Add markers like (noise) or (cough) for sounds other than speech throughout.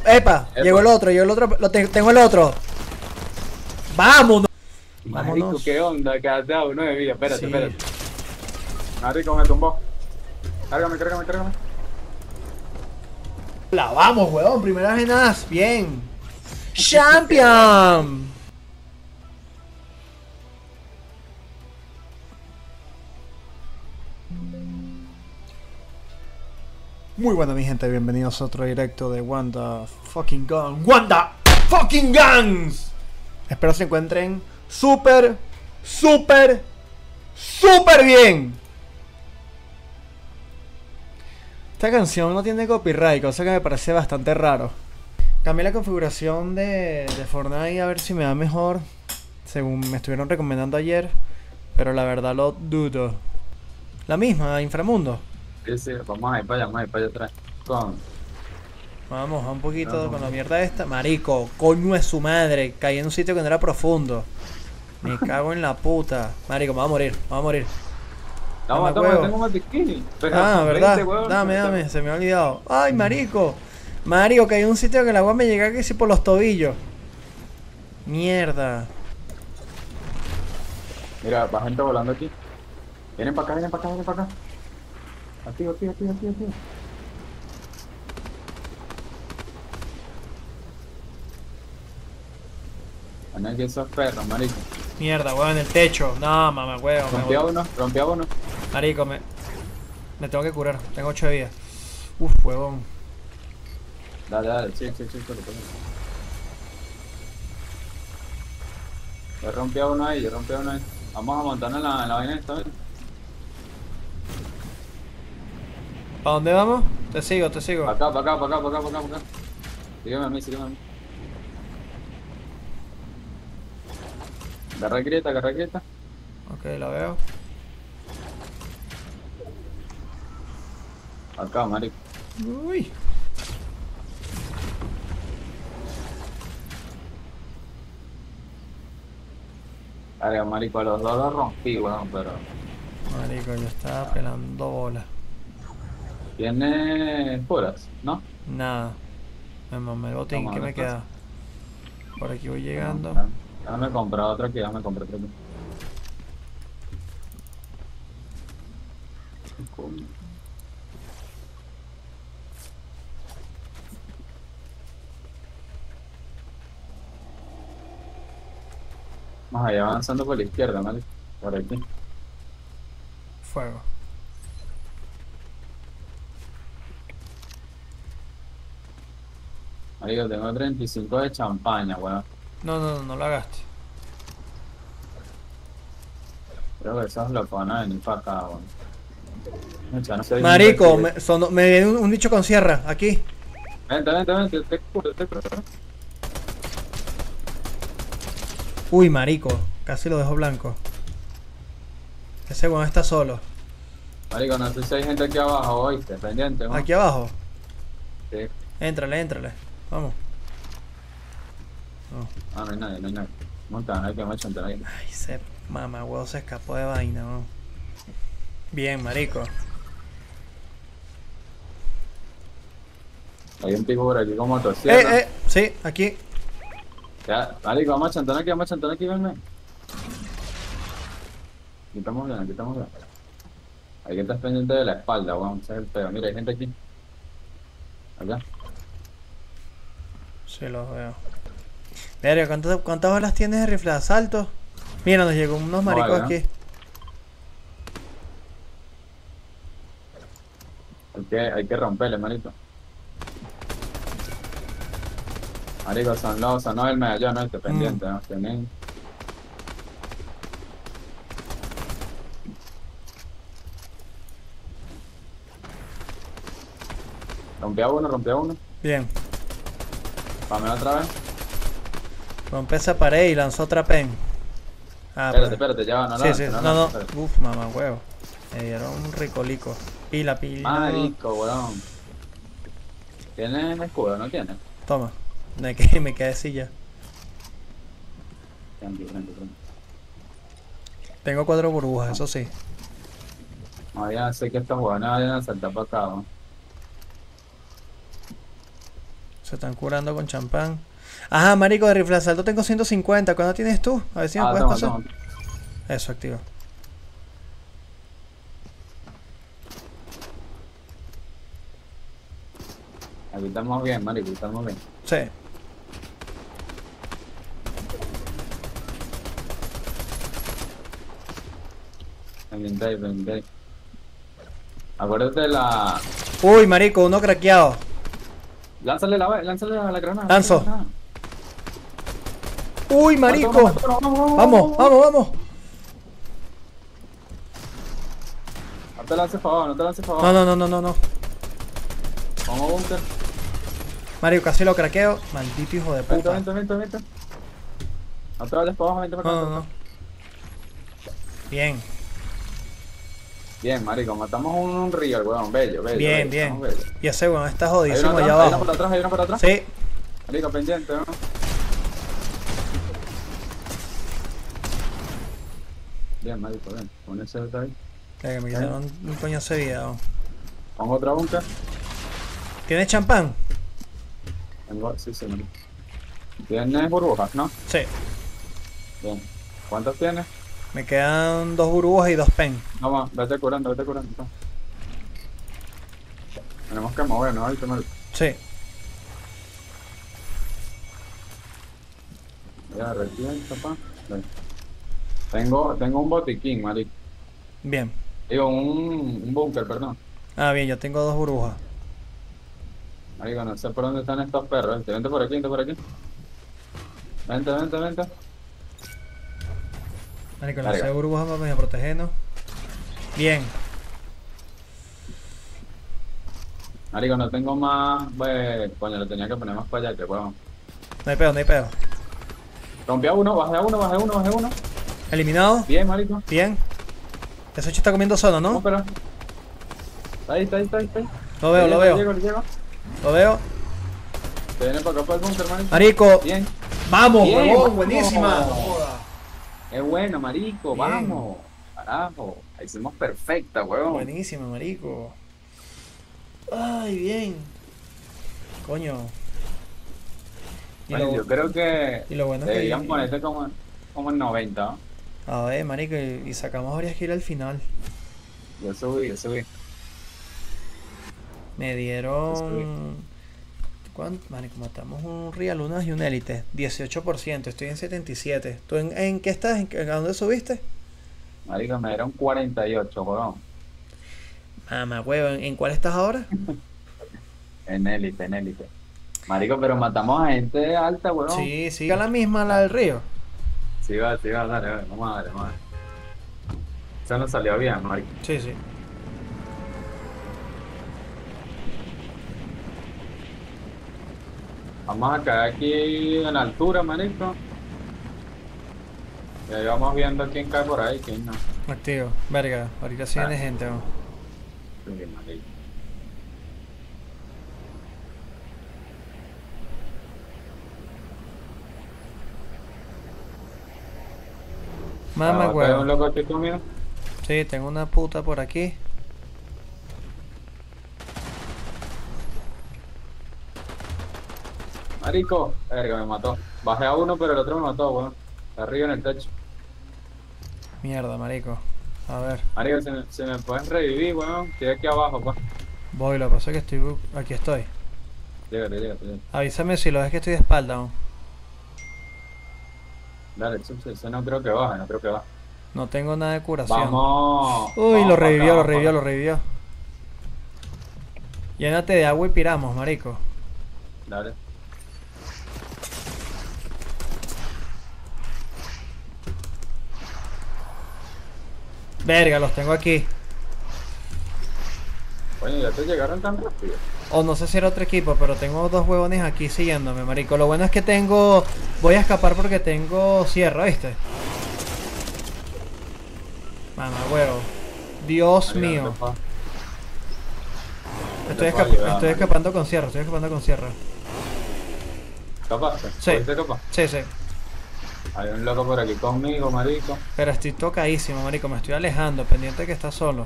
Epa, llegó el otro, llegó el otro, lo te- tengo el otro. Vámonos. Marico, Vámonos. qué onda, quedaste a uno de vida. Espérate, Sí. espérate. Marico, me tumbó. Cárgame, cárgame, cárgame. La vamos, weón, primera genaz, bien. Champion. Muy buena mi gente, bienvenidos a otro directo de Wanda fucking Guns. Wanda fucking Guns. Espero se encuentren súper, súper, súper bien. Esta canción no tiene copyright, cosa que me parece bastante raro. Cambié la configuración de, de Fortnite a ver si me da mejor, según me estuvieron recomendando ayer, pero la verdad lo dudo. La misma, Inframundo. Vamos a ir para allá, vamos a ir para allá atrás. Con. Vamos, a un poquito Vamos. con la mierda esta. Marico, coño es su madre. Caí en un sitio que no era profundo. Me (laughs) cago en la puta. Marico, me va a morir, me va a morir. Toma, huevo. tengo más bikini. Ah, ¿verdad? vente. Dame, dame, se me ha olvidado. Ay, marico. Marico, que hay un sitio que el agua me llega que sí por los tobillos. Mierda. Mira, va gente volando aquí. Vienen para acá, vienen para acá, vienen para acá. Activo, activo, activo, activo, activo. Van aquí esos perros, marico. Mierda, weón, en el techo. No, mamá, weón. me Rompí a uno, rompí a uno. Marico, me. Me tengo que curar. Tengo 8 de vida. Uf, huevón. Dale, dale, sí, sí, sí, sí, sí. Yo rompí a uno ahí, yo rompí a uno ahí. Vamos a montarnos en la, en la vaina esta vez. ¿Para dónde vamos? Te sigo, te sigo. Para acá, para acá, para acá, para acá, para acá, acá. Sígueme a mí, sígueme a mí. Agarra grieta, agarra grieta. Ok, la veo. Acá, marico. Uy. Dale, marico, a los dos los rompí, weón, pero... Marico, yo estaba pelando bola. Tiene puras, ¿no? Nada. Me el a que me queda. Por aquí voy llegando. Déjame- Déjame comprar otra aquí, déjame comprar otra aquí. Más allá avanzando por la izquierda, ¿vale? Por aquí. Fuego. Marico, tengo 35 de champaña, weón. No, no, no, no lo hagaste. Creo que esos locos van a venir para acá, weón. No Marico, me, me viene un, un dicho con sierra. Aquí. Vente, vente, vente, te curo, te curo. Uy, marico. Casi lo dejo blanco. Ese weón está solo. Marico, no sé si hay gente aquí abajo, oíste, pendiente, ¿no? Aquí abajo. Sí. Éntrale, éntrale. Vamos. Ah, no hay nadie, no hay nadie. Monta, no hay que me echan ahí. Ay, ese mamá huevo se escapó de vaina, ¿no? Bien, marico. Hay un tipo por aquí con motosierra. Eh, eh, sí, aquí. Ya, marico, vamos a chantar aquí, vamos a chantar aquí, venme. Aquí estamos bien, aquí estamos bien. Hay que estar pendiente de la espalda, weón, ese es el pedo. Mira, hay gente aquí. Acá. Sí, los veo. Verga, ¿cuántas, ¿cuántas balas tienes de rifle de asalto? Mira, nos llegó unos maricos Vale, aquí. Hay que, hay que romperle, marico. Marico, son los, son los del medallón. Este pendiente, ¿no? Tienen... Rompí a uno, rompí a uno. Bien. Vamos otra vez. Rompe esa pared y lanzó otra pen. Ah, Espérate, pues. espérate, ya va, no, Sí, sí, no, no. espérate. Uf, mamá huevo. Me dieron un ricolico. Pila, pila. Marico, weón. ¿Tienes escudo? ¿No tienes? Toma. Me quedé, me quedé silla. Tranqui, tranqui, tranqui. Tengo cuatro burbujas, eso sí. No, ya sé que estos jugadores vayan a saltar para acá, weón. Se están curando con champán. Ajá, marico, de rifle de asalto tengo 150. ¿Cuándo tienes tú? A ver si me Ah, puedes toma, pasar. toma. Eso, activa. Aquí estamos bien, marico, estamos bien. Sí. Ahí. Acuérdate de la... Uy, marico, uno craqueado. Lánzale la, lánzale la, la granada. Lanzo. la. Uy, marico. Vamos, Vamos, vamos, vamos. No te lances para abajo, no te lances para No, abajo. no, no, no, no, no. Vamos a búnker. Marico, casi lo craqueo. Maldito hijo de Vente, puta. vente, vente, vente. No te vayas para abajo, vente para No, acá. no, no. Bien, Bien, marico, matamos un, un río, weón, bello, bello. bien, bello, bien. bello. Y ese weón está jodidísimo allá atrás, hay uno abajo. para atrás, hay uno para atrás. Sí, Marico, pendiente, ¿no? Bien, marico, bien. Pon ese de ahí. Ya que me quitaron un coñazo de vida. weón. Pon otra búnker. ¿Tienes champán? Tengo, sí, sí, marico. Tienes burbujas, ¿no? Sí. Bien. ¿Cuántas tienes? Me quedan dos burbujas y dos pen. Vamos, vete curando, vete curando. Tenemos que movernos, ¿viste, marico? Sí. Ya, recién, papá. Tengo, tengo un botiquín, marico. Bien. Digo, un, un búnker, perdón. Ah, bien, yo tengo dos burbujas. Marico, no sé por dónde están estos perros. Vente, vente por aquí, vente por aquí. Vente, vente, vente. Marico, Verga. lancé burbujas para protegernos. Bien. Marico, no tengo más. Pues, coño, lo tenía que poner más para allá, que huevón. No hay pedo, no hay pedo. Rompí a uno, bajé a uno, bajé a uno, bajé a uno. Eliminado. Bien, marico. Bien. Ese hecho está comiendo zona, ¿Cómo ¿no? pero? Está ahí, está ahí, está ahí. Está ahí. Lo veo, lo veo. llego, llego. Lo veo. Se viene para acá para el búnker, marico. Marico. Bien. Vamos, huevón, vamos. buenísima. Es bueno, marico, Bien. vamos. Carajo. La hicimos perfecta, huevón. Buenísima, marico. Ay, bien. Coño. Bueno, lo, yo creo que y lo bueno es que- ponerte como, como en 90. ¿no? A ver, marico, y, y sacamos varias kills al final. Yo subí, yo subí. Me dieron... ¿Cuánto? Marico, matamos un Real, unas y un Elite. 18%, estoy en 77. ¿Tú en, en qué estás? ¿En, ¿A dónde subiste? Marico, me dieron 48, huevón. Mamá, huevo, ¿en, en cuál estás ahora? (laughs) En élite, en élite. Marico, pero matamos a gente alta, huevón. Sí, sí. ¿A la misma, la del río? Sí, va, sí, va, dale, dale, vamos a darle, vamos a darle. Eso nos salió bien, marico. Sí, sí. Vamos a caer aquí en la altura, marico. Y ahí vamos viendo quién cae por ahí, quién no. Activo. Verga, ahorita sí viene Ah. gente, ¿no? Sí. Mamá, Ah, ¿cae un loco aquí conmigo? Sí, tengo una puta por aquí. Marico, verga, me mató. Bajé a uno, pero el otro me mató, weón. Arriba en el techo. Mierda, marico. A ver, Marico, se me, se me pueden revivir, weón. Estoy aquí abajo, pues. voy, lo que pasa es que estoy... Aquí estoy. Llégate, llégate, llégate. Avísame si lo ves que estoy de espalda, ¿no? Dale, ese no creo que baje, no creo que baje. No tengo nada de curación. Vamos. Uy, vamos lo pa' revivió, acá, lo revivió, pa' lo revivió. Llénate de agua y piramos, marico. Dale. Verga, los tengo aquí. Coño, ya te llegaron tan rápido. O no sé si era otro equipo, pero tengo dos huevones aquí siguiéndome, marico. Lo bueno es que tengo... Voy a escapar porque tengo sierra, ¿viste? Mamá, huevo. Dios mío. no Estoy, escap- ayudar, estoy escapando con sierra, estoy escapando con sierra. ¿Capaz? Sí. ¿Fuiste capaz? Sí, sí. Hay un loco por aquí conmigo, marico. Pero estoy tocadísimo, marico. Me estoy alejando, pendiente que está solo.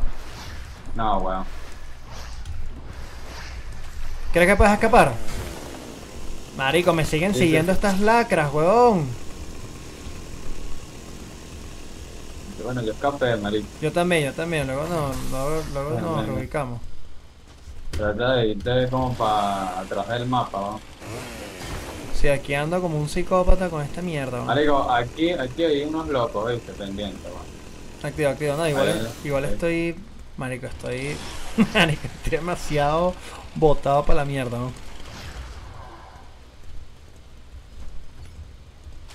No, weón. ¿Crees que puedes escapar? Marico, me siguen Sí, sí. siguiendo estas lacras, weón. Bueno, yo escapé, marico. Yo también, yo también. Luego, no, luego, luego Bueno, nos bueno. reubicamos. Trata de irte como para atrás del mapa, ¿no? Sí, aquí ando como un psicópata con esta mierda. weón. Marico, aquí, aquí hay unos locos, ¿viste? Pendientes, weón. Activo, activo. No, igual, Ahí, igual ahí. estoy. Marico, estoy. (laughs) Marico, estoy demasiado botado para la mierda, ¿no?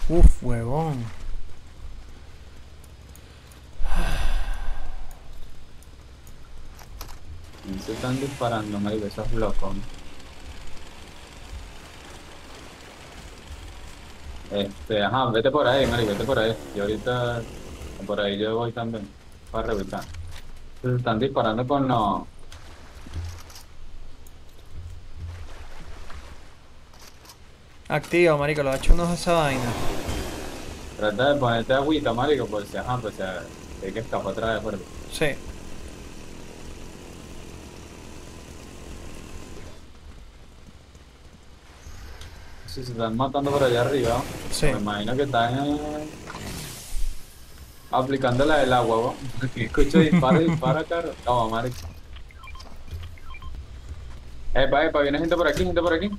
Uf, huevón. Se están disparando, marico, esos locos. Este, ajá, vete por ahí, marico, vete por ahí. Y ahorita por ahí yo voy también, para revisar. Se están disparando con los... Activo, marico, lo ha hecho unos de esa vaina. Trata de ponerte agüita, marico, por si, ajá, pues ya, hay que escapar otra vez, fuerte. Sí. Si se están matando por allá arriba, Sí. me imagino que están eh, aplicando la del agua, ¿no? (laughs) Escucho dispara, dispara, caro. No, marico. Epa, epa, viene gente por aquí, gente por aquí.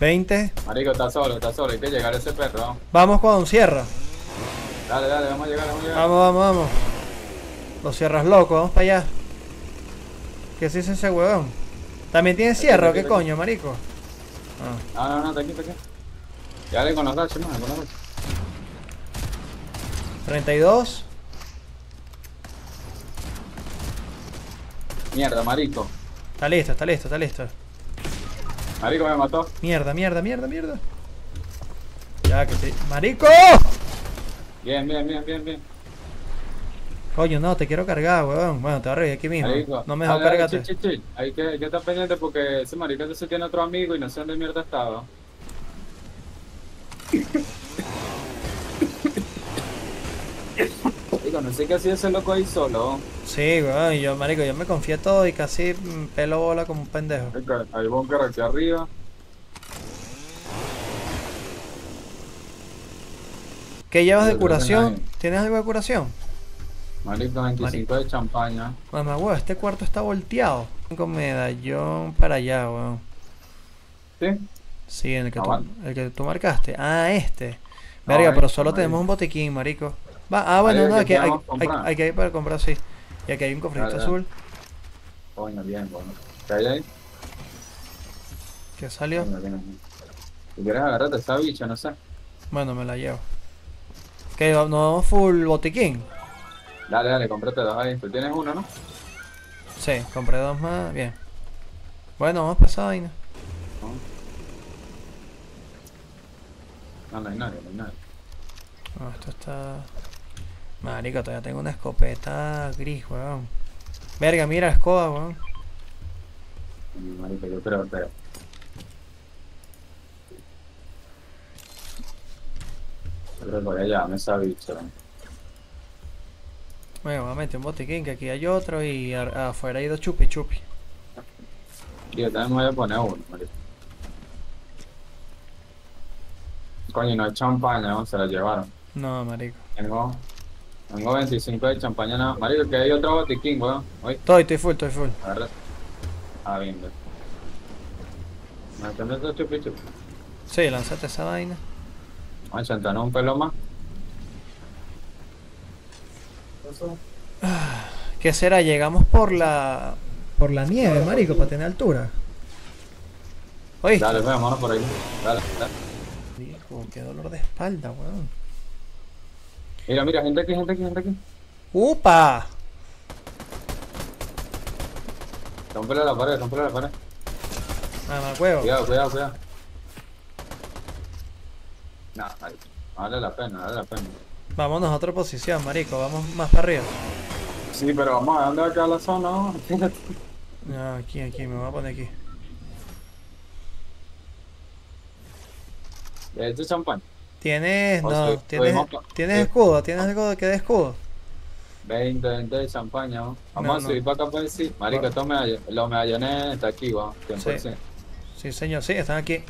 ¿20? Marico, está solo, está solo, hay que llegar a ese perro. Vamos con cierra. Dale, dale, vamos a llegar, vamos a llegar. Vamos, vamos, vamos. Los cierras locos, vamos para allá. ¿Qué se dice ese huevón? ¿También tiene cierre o qué coño, marico? Ah. No, no, no, está aquí, está aquí. Dale con los daches, man, con los daches. 32. Mierda, marico. Está listo, está listo, está listo. Marico me mató. Mierda, mierda, mierda, mierda. Ya que te. ¡Marico! Bien, bien, bien, bien, bien. Coño, no, te quiero cargar, weón. Bueno, te voy a reír aquí mismo. Marico. No me dale, cargarte. chill, chill, chill. Hay que, hay que estar pendiente porque ese marico ese tiene otro amigo y no sé dónde mierda estaba. Marico, no sé qué hacía ese loco ahí solo. Sí, weón, y yo, marico, yo me confié todo y casi mm, pelo bola como un pendejo. Hay búnker aquí arriba. ¿Qué llevas de curación? ¿Tienes algo de curación? Marico, 25 de champaña. Mamá, weón, este cuarto está volteado. Con medallón para allá, weón. ¿Sí? Sí, en el que, Ah, tú, vale. el que tú marcaste. Ah, este. No, Verga, pero este, solo marico. tenemos un botiquín, marico. Va, ah, bueno, no, ¿qué aquí hay, que ir para comprar, sí. Y aquí hay un dale. azul Coño, bien, bueno. ¿Qué hay ahí? que salió. Coño, bien, bien. Si quieres agarrarte esa bicha, no sé. Bueno, me la llevo. Que no vamos full botiquín. Dale, dale, cómprate dos ahí. Tú tienes uno, ¿no? Sí, compré dos más. Bien. Bueno, vamos para esa vaina. No, no hay nadie, no hay nadie. No, esto está. Marico, todavía tengo una escopeta gris, weón. Verga, mira la escoba, weón. Marico, yo creo, pero. Pero voy a llevarme esa bicha. Bueno, voy a meter un botiquín, que aquí hay otro y afuera hay dos chupi chupi. Yo también me voy a poner uno, marico. Coño, no hay champaña, ¿no? se la llevaron. No, marico. Tengo, tengo 25 de champaña nada. Marico, que hay otro botiquín, weón. Estoy, estoy full, estoy full. agarra. Ah, bien, bien. ¿Me chupi chupi? Sí, lánzate esa vaina. Vamos a sentarnos un pelo más. ¿Qué será? Llegamos por la. por la nieve, marico, para tener altura. Oíste. Dale, pues, vámonos por ahí. Dale, dale. Hijo, qué dolor de espalda, weón. Mira, mira, gente aquí, gente aquí, gente aquí. ¡Upa! Rómpele la pared, rómpele la pared. Mamá huevo. Cuidado, cuidado, cuidado. No vale la pena, vale la pena. Vámonos a otra posición, marico. Vamos más para arriba. Sí, pero vamos a dónde acá la zona, ¿no? No, aquí, aquí, me voy a poner aquí. ¿De este champán? Tienes, O no, tienes, tienes eh. escudo, tienes algo que de escudo. 20, 20 de champaña, ¿no? Vamos No, a no. subir para acá para decir. Marico, Bueno. estos medall- los medallones están aquí, ¿no? 100%. Sí, señor, sí, están aquí.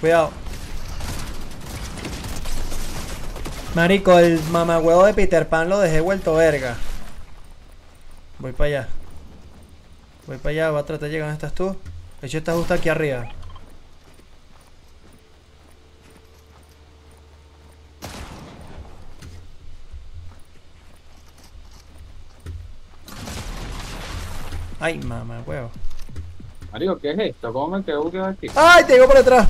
Cuidado. Marico, el mamagüevo de Peter Pan lo dejé vuelto verga. Voy para allá. Voy para allá, voy a tratar de llegar donde estás tú. De hecho, está justo aquí arriba. Ay, mamagüevo. Marico, ¿qué es esto? ¿Cómo me quedo bugueado aquí? ¡Ay, te llegó por detrás!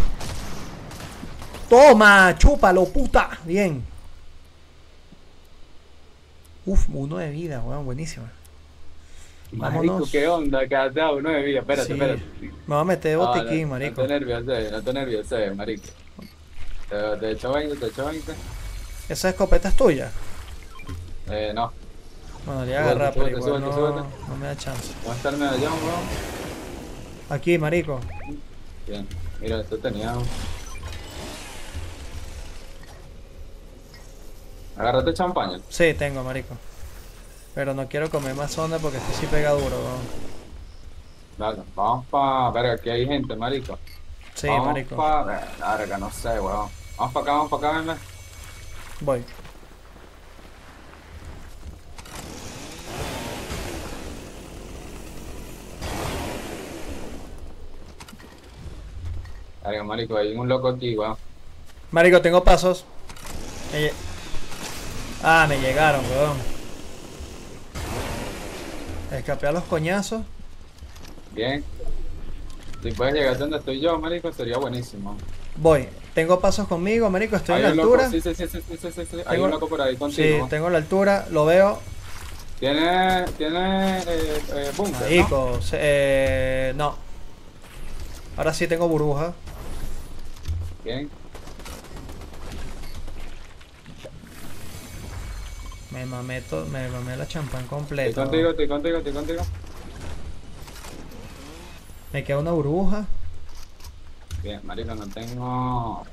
¡Toma! ¡Chúpalo, puta! Bien. Uf, uno de vida, weón, buenísimo. Marico, vámonos. ¿qué onda? Quedaste a uno de vida. Espérate, Sí. espérate. Me voy a meter de No, botiquín, no, marico. No te nervioses, no te nervioses, marico. Te, te echo 20, te echo 20. ¿Esa escopeta es tuya? Eh, no. Bueno, le voy a agarrar, pero igual súbete, no, súbete. no me da chance. ¿Cómo está el medallón, weón? Aquí, marico. Bien. Mira, esto tenía... Agárrate champaña. Sí, tengo, marico. Pero no quiero comer más onda porque este sí pega duro, weón. Dale, vamos pa... Verga, aquí hay gente, marico. Sí, vamos marico. pa... Verga, no sé, weón. Vamos pa acá, vamos pa acá, ven, ven. Voy. Verga, marico, hay un loco aquí, weón. Marico, tengo pasos. Ah, me llegaron, weón. Escapé a los coñazos. Bien. Si puedes llegar donde estoy yo, marico, sería buenísimo. Voy. Tengo pasos conmigo, marico. Estoy en Hay la un loco, altura. sí, sí, sí, sí, sí, sí, sí, sí. Hay un loco por ahí Sí, contigo. tengo la altura. Lo veo. Tiene, tiene, eh, eh, ¿no? Marico. se- eh, no. Ahora sí tengo burbuja. Bien. Me mamé, to- me mamé la champán Estoy completa. contigo, estoy contigo, estoy contigo. Me queda una burbuja. Bien, marico, no tengo...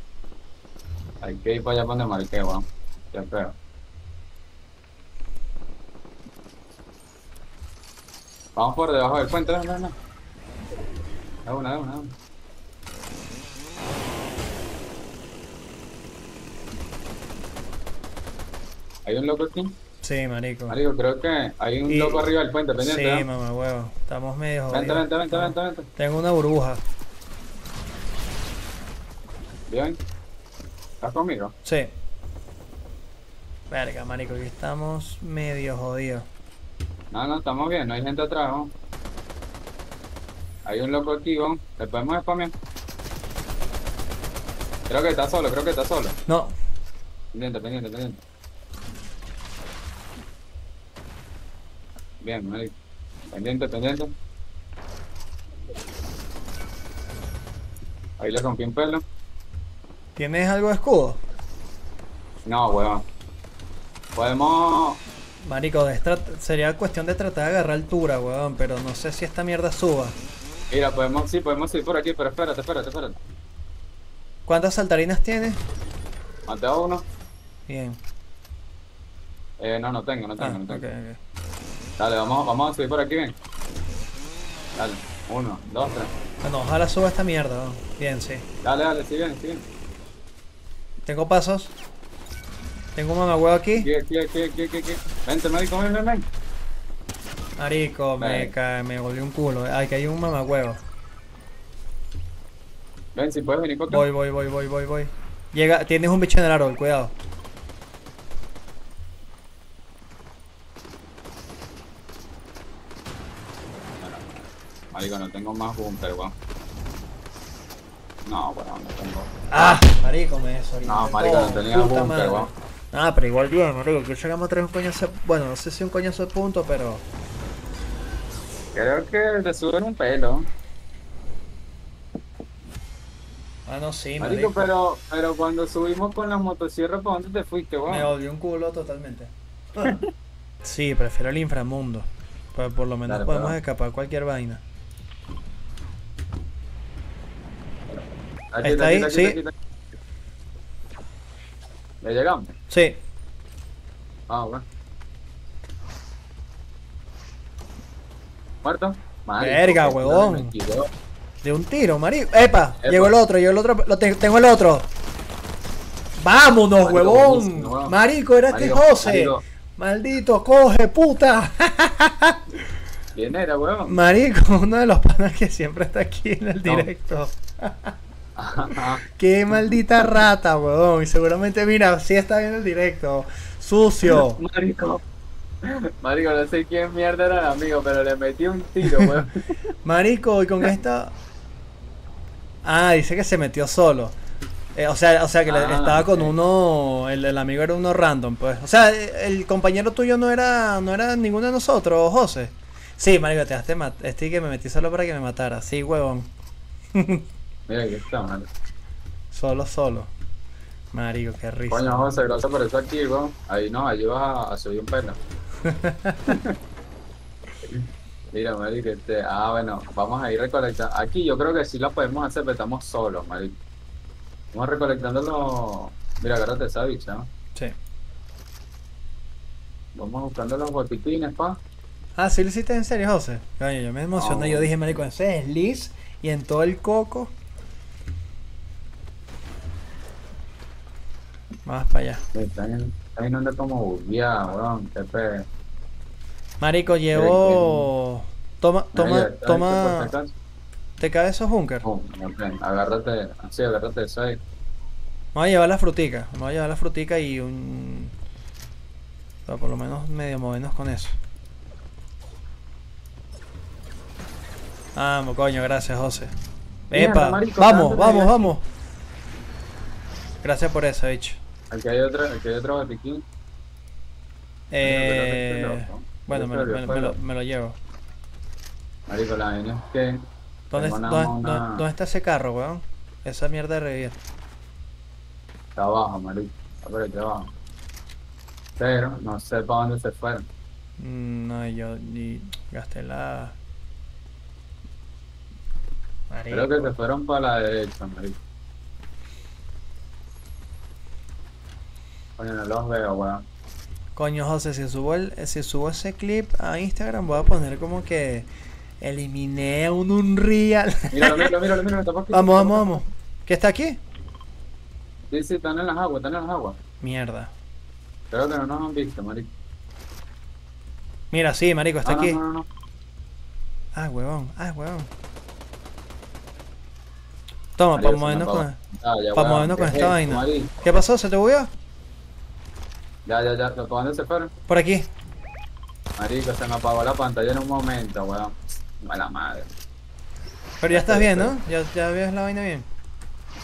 Hay que ir para allá donde marqué, weón. Ya espero. Vamos por debajo del puente, no, no, no. Una, de una, de una. ¿Hay un loco aquí? Sí, marico. Marico, creo que hay un Y- loco arriba del puente, pendiente. Sí, ¿eh? mamá huevo. Estamos medio Vente, jodidos. vente, vente, vente, vente. Tengo una burbuja. Bien. ¿Estás conmigo? Sí. Verga, marico, aquí estamos medio jodidos. No, no, estamos bien, no hay gente atrás, ¿no? Hay un loco aquí, ¿no? ¿Le podemos spamear? Creo que está solo, creo que está solo. No, Pendiente, pendiente, pendiente. Bien, marico. Pendiente, pendiente. Ahí le rompí un pelo. ¿tienes algo de escudo? No, huevón. Podemos... Marico, sería cuestión de tratar de agarrar altura, weón, pero no sé si esta mierda suba. Mira, podemos... Sí, podemos ir por aquí, pero espérate, espérate, espérate. ¿Cuántas saltarinas tienes? Maté a uno. Bien. Eh, no, no tengo, no Ah, tengo, no ok, tengo. ok. Dale, vamos, vamos a subir por aquí, ven. Dale, uno, dos, tres. Bueno, ojalá suba esta mierda, weón. Bien, sí. Dale, dale, sigue, sigue. Tengo pasos. Tengo un mamagüevo aquí. Aquí, aquí, aquí, aquí, aquí, aquí. Vente, marico, ven, ven, ven. Marico, me, Ven. ca- me volvió un culo. Ay, que hay un mamagüevo. Ven, si puedes venir acá. Voy, voy, voy, voy, voy, voy. Llega, tienes un bicho en el árbol, cuidado. Marico, no tengo más bumper, weón. No, bueno, no tengo. Ah, marico, me desorienté. No, marico, no todo, tenía bumper, madre. weón. Ah, pero igual bien, marico, que llegamos a traer un coñazo. Bueno, no sé si un coñazo de punto, pero. Creo que te suben un pelo. Ah, no, sí, Marico, marico. pero, pero cuando subimos con la motosierra, ¿para dónde te fuiste, Me weón? volvió un culo totalmente. (laughs) sí, prefiero el inframundo. Pues por lo menos Dale, podemos pero- escapar cualquier vaina. Aquí, ¿Está aquí, ahí? aquí, Sí. Ya llegamos. Sí, Ah, bueno. ¿Muerto? Marico, Verga, huevón. De un tiro, marico. ¡Epa! Epa. Llegó el otro, llegó el otro. Lo te- tengo el otro. ¡Vámonos, Marico, huevón! Marico, era este José. marico. Maldito, coge, puta. ¿Quién era, huevón? Marico, (laughs) uno de los panas que siempre está aquí en el No. directo. (laughs) (laughs) Qué maldita rata, huevón. Y seguramente, mira, sí está viendo el directo. Sucio. Marico. Marico, no sé quién mierda era el amigo, pero le metí un tiro, weón. (laughs) Marico, ¿y con esta? Ah, dice que se metió solo. Eh, o sea, o sea que le- Ah, estaba con uno, el, el amigo era uno random, pues. O sea, el compañero tuyo no era, no era ninguno de nosotros, José. Sí, marico, te dejaste Estoy que me metí solo para que me matara. Sí, huevón. (laughs) Mira, aquí está, marico. Solo, solo. Marico, qué risa. Coño, José, gracias por eso aquí, weón. Ahí nos ayudas a, a subir un pelo. (laughs) Mira, marico, este, ah, bueno, vamos a ir recolectando. Aquí yo creo que sí la podemos hacer, pero estamos solos, marico. Vamos recolectando los... Mira, agárrate esa bicha, ¿no? Sí. Vamos buscando los botiquines, pa. Ah, ¿sí lo hiciste en serio, José? Coño, yo me emocioné. No. Yo dije, marico, ese es Liz y en todo el coco. Más para allá. En- están inundando como bugueada, weón. Qué pe... Marico, llevo. Toma, toma, está, toma. ¿Te cabe esos bunkers? Pum, ok, agárrate, así, agárrate eso ahí. Vamos a llevar la frutica. Vamos a llevar la frutica y un. o por lo menos medio movernos con eso. Vamos, coño, gracias, José. Epa, marico, vamos, vamos, vamos. Gracias por eso, bicho. Aquí hay otro, aquí hay otro botiquín. Eh, bueno, me, lo- me lo- me lo, me lo llevo. Marico, la vaina es que ¿Dónde, dónde- una- dónde- está ese carro, weón? Esa mierda de revivir. está abajo, marico. Está por aquí abajo. Pero no sé para dónde se fueron. Mm, No, yo ni gasté la. Creo que se fueron para la derecha, marico. Coño, no los veo, weón. Coño, José, si subo, el, si subo ese clip a Instagram, voy a poner como que eliminé un Unreal. (laughs) Míralo, míralo, míralo, míralo, vamos, vamos, vamos. ¿Qué está aquí? Sí, sí, están en las aguas, están en las aguas. Mierda. Creo que no nos han visto, marico. Mira, sí, marico, está Ah, aquí. no, no, no. Ah, huevón, ah, huevón. Toma, para me movernos con. Movernos ¿qué con es esta vaina. ¿Qué pasó? ¿Se te bugueó? Ya, ya, ya. ¿Para dónde se fueron? Por aquí. Marico, se me apagó la pantalla en un momento, weón. Mala madre. Pero ya estás bien. ¿no? Ya, ya ves la vaina bien.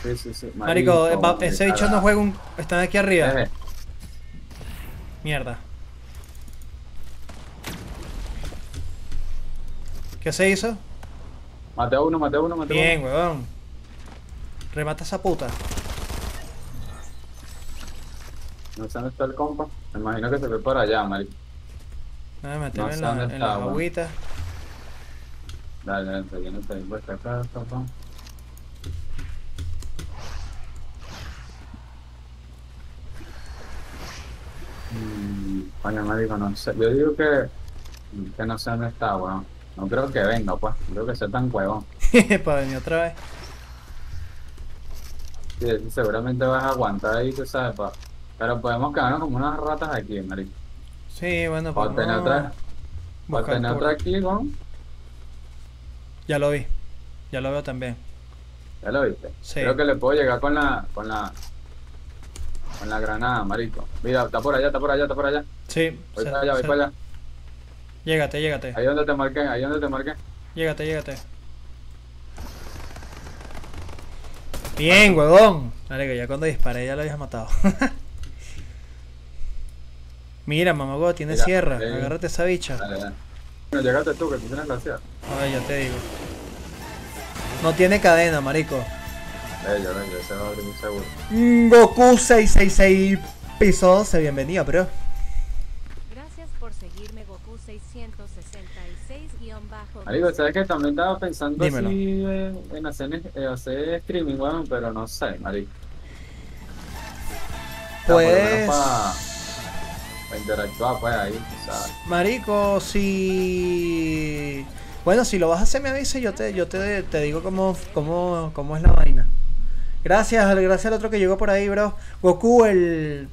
Sí, sí, sí. Marico, eh, va- qué ese bicho no juega un. Están aquí arriba. Eh, Mierda. ¿Qué se hizo? Mate a uno, mate a uno, mate a uno. Bien, weón. Remata esa puta. No sé dónde está el compa. Me imagino que se fue para allá, marico. Meterme No en, sé la, en las agüitas. Dale, dale, yo no estoy puesta acá, papá. Mm, Coño, marico, no sé. Yo digo que, que no sé dónde está, weón. No creo que venga, pues. Creo que sea tan huevón. (laughs) Para venir otra vez. Sí, seguramente vas a aguantar ahí, tú sabes, pa. Pero podemos quedarnos como unas ratas aquí, marico. Sí, bueno, Para tener otra, para tener otra aquí, weón. Ya lo vi. Ya lo veo también. Ya lo viste. Sí. Creo que le puedo llegar con la, con la, con la granada, marico. Mira, está por allá, está por allá, está por allá. Sí. Voy se- para allá, voy se- para allá. Llégate, llégate. Ahí donde te marqué, ahí donde te marqué. Llégate, llégate. Bien, huevón. Marico, ya cuando disparé ya lo habías matado. (laughs) Mira, mamá, huevo, tiene Mira, sierra. eh. Agárrate esa bicha. Dale, dale. Bueno, llegaste tú, que tú tienes la sierra. A ver, ya te digo. No tiene cadena, marico. Bello, bello, ese va a abrir muy seguro. Mm, Goku 666 piso 12, bienvenido, bro. Gracias por seguirme Goku 666-bajo. Marico, ¿sabes que También estaba pensando Dímelo. así eh, en hacer, eh, hacer streaming, weón, pero no sé, marico. Pues- Interactuar, pues ahí, ¿sabes? Marico, si. Bueno, si lo vas a hacer, me avisa y yo te, yo te, te digo cómo, cómo, cómo es la vaina. Gracias, gracias al otro que llegó por ahí, bro. Goku, el,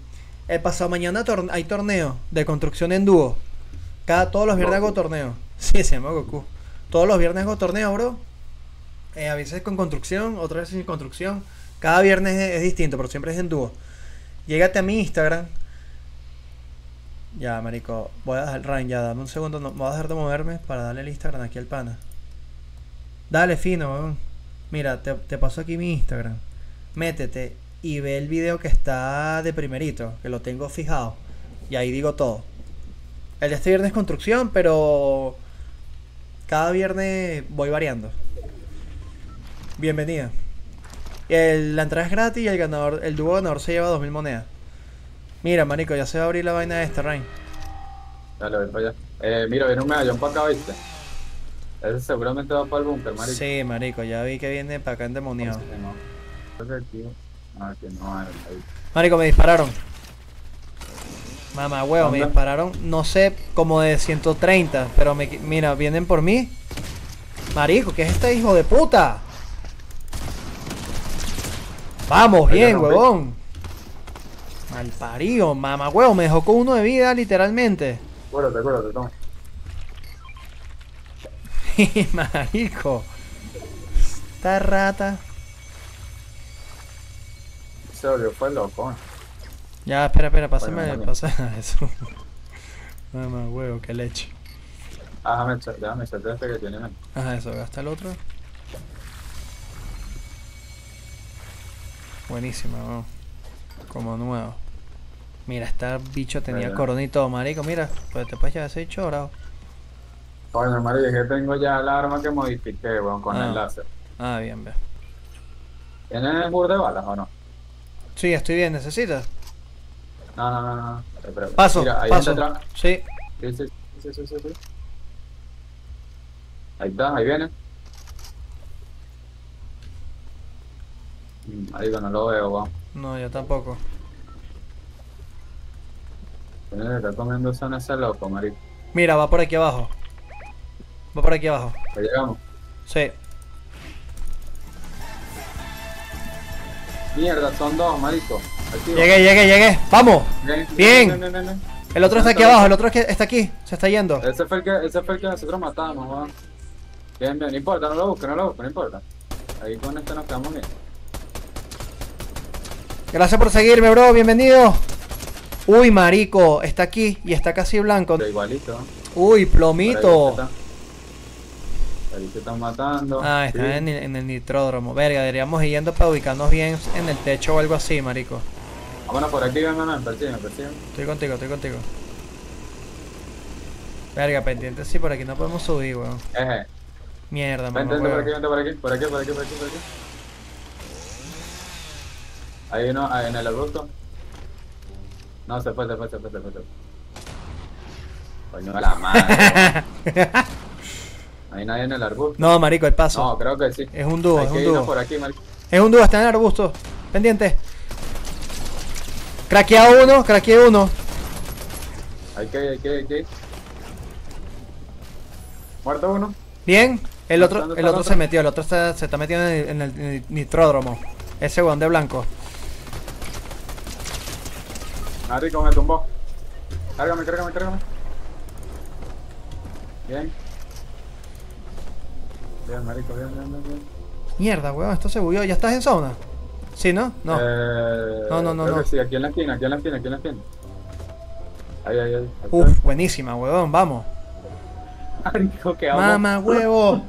el pasado mañana tor- hay torneo de construcción en dúo. Cada, todos los viernes hago Goku. torneo. (laughs) Sí, se llama Goku. Todos los viernes hago torneo, bro. Eh, a veces con construcción, otras veces sin construcción. Cada viernes es, es distinto, pero siempre es en dúo. Llégate a mi Instagram. Ya, marico. Voy a dejar, Ryan, ya, dame un segundo. No, voy a dejar de moverme para darle el Instagram aquí al pana. Dale, fino, weón. Mira, te, te paso aquí mi Instagram. Métete y ve el video que está de primerito, que lo tengo fijado. Y ahí digo todo. El de este viernes es construcción, pero cada viernes voy variando. Bienvenida. El- la entrada es gratis y el ganador, el dúo ganador se lleva 2000 monedas. Mira, marico, ya se va a abrir la vaina esta, Rain. Dale, voy para allá. Eh, mira, viene un medallón para acá, ¿viste? Ese seguramente va para el búnker, marico. Sí, marico, ya vi que viene para acá endemoniado. Creo que Ah, que no ahí. Marico, me dispararon. Mamá, huevo, me dispararon, no sé, como de 130, pero me, mira, vienen por mí. Marico, ¿qué es este hijo de puta? Vamos, bien, huevón. Mal parido, mamá, huevo, me dejó con uno de vida, literalmente. Acuérdate, acuérdate, toma. (laughs) Marico. Esta rata. Se volvió, fue loco. ¿eh? Ya, espera, espera, pásame, pasa eso. Mamá, huevo, qué leche. Ah, déjame echarte este que tiene. ven. Ajá, eso, gasta el otro. Buenísima, weón. Como nuevo. Mira, este bicho tenía Verdad. corona y todo, marico. Mira, pues te puedes llevar ese bicho dorado. Coño, marico, es que tengo ya el arma que modifiqué, weón, con Ah. el láser. Ah, bien, bien. ¿Tienes bur de balas o no? Sí, estoy bien, ¿necesitas? No, no, no, no. Espera, Paso, Mira, ahí paso. está atrás. Sí. Sí, sí, sí, sí, sí. Ahí está, ahí viene. Mm, Marico, no lo veo, weón. No, yo tampoco. Estar comiendo zona ese loco, marico. Mira, va por aquí abajo. Va por aquí abajo. Llegamos. Sí. Mierda, son dos, marico. Llegué, llegué, llegué. ¡Vamos! Bien, Bien. bien, bien, bien, bien. El otro está aquí abajo, el otro que está aquí. Se está yendo. Ese fue el que, ese fue el que nosotros matamos, weón. Bien, bien, no importa, no lo busques, no lo busques, no importa. Ahí con este nos quedamos bien. Gracias por seguirme, bro. Bienvenido. Uy, marico. Está aquí y está casi blanco. Pero igualito. Uy, Por plomito. están- Ahí se están matando. Ah, Sí. está en, en el nitródromo. Verga, deberíamos ir yendo para ubicarnos bien en el techo o algo así, marico. Vámonos por aquí, ven, ven, ven, persiguen, persiguen. Estoy contigo, estoy contigo. Verga, pendiente, sí, por aquí no podemos subir, weón. Eje. Mierda, Vente, mamá, vente por huevo. aquí, vente por aquí, por aquí, por aquí, por aquí, por aquí. Hay uno ahí en el arbusto. No, se fue, se fue, se fue, se fue. se fue. Coño de la madre. (laughs) Hay nadie en el arbusto. No, marico, el paso. No, creo que sí. Es un dúo, Hay es que un dúo. por aquí, marico. Es un dúo, está en el arbusto. Pendiente. Craquea uno, craquea uno. Hay que, hay que, hay que. ir. Muerto uno. Bien. El ¿Dónde otro, el otro otro? se metió, el otro está- se está metiendo en el, en el- nitródromo. Ese weón de blanco. Marico, me tumbó. Cárgame, cárgame, cárgame. Bien. Bien, marico, bien, bien, bien. bien. Mierda, weón, esto se bugueó. ¿Ya estás en zona? ¿Sí, no? No. Eh, No, no, no, no. sí, aquí en la esquina, aquí en la esquina, aquí en la esquina. Ahí, ahí, ahí. Uf, buenísima, weón, vamos. Marico, que vamos. Mamá, huevo.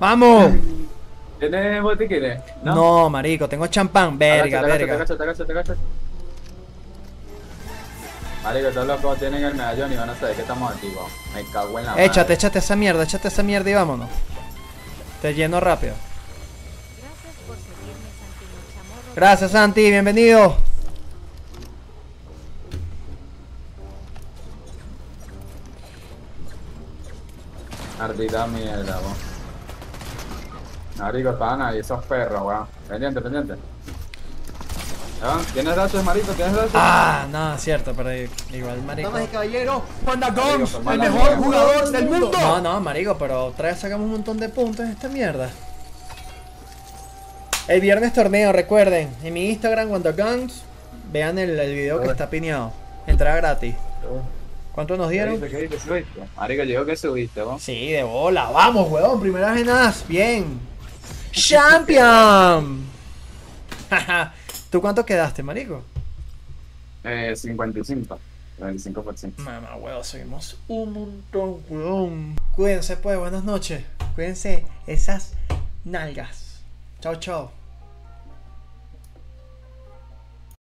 ¡Vamos! ¿Tienes botiquines? No, marico, tengo champán. Verga, verga. agáchate, agáchate. Marico, estos locos tienen el medallón y van a saber que estamos aquí, weón. Me cago en la madre. Échate, échate esa mierda, échate esa mierda y vámonos. Te lleno rápido. Gracias por seguirme, Chamorro. Gracias, Santi, bienvenido. Ardita mierda, weón. Marico, estaban ahí esos perros, weón. Pendiente, pendiente. Ah, ¿Tienes datos, marico? ¿Tienes datos? Ah, no, cierto, pero igual, marico. Damas y caballeros, Panda fue el mejor jugador del mundo. No, no, marico, pero otra vez sacamos un montón de puntos en esta mierda. El viernes torneo, recuerden, en mi Instagram, cuando Guns, vean el, el video que está pineado. Entrada gratis. ¿Cuánto nos ¿Qué dieron? Marico, yo digo que subiste, vos. Sí, de bola. Vamos, huevón. Primera vez en as. Bien. Champion. (laughs) ¿Tú cuánto quedaste, marico? Eh, 55. 25%. Mamá, huevón, seguimos un montón, huevón. Cuídense, pues. Buenas noches. Cuídense esas nalgas. Chao, chao.